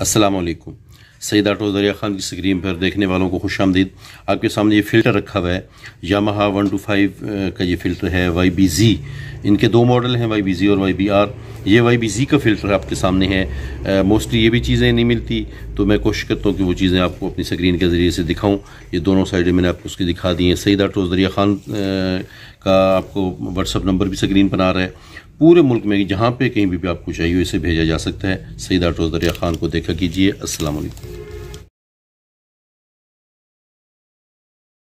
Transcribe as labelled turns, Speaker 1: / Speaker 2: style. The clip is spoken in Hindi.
Speaker 1: असलकुम सईद आटो दरिया खान की स्क्रीन पर देखने वालों को खुश आमदीद आपके सामने ये फ़िल्टर रखा हुआ है। यामाहा वन टू फाइव का ये फ़िल्टर है वाई बी जी इनके दो मॉडल हैं वाई बी जी और वाई बी आर ये वाई बी जी का फ़िल्टर आपके सामने है। मोस्टली ये भी चीज़ें नहीं मिलती तो मैं कोशिश करता हूँ कि वो चीज़ें आपको अपनी स्क्रीन के ज़रिए से दिखाऊँ। ये दोनों साइडें मैंने आपको उसकी दिखा दी हैं। सईद आटो दरिया खान का आपको व्हाट्सअप नंबर भी स्क्रीन पर आ रहा है। पूरे मुल्क में जहाँ पे कहीं भी, भी आपको चाहिए इसे भेजा जा सकता है। सईद आटो दरिया खान को देखा कीजिए। वालेकुम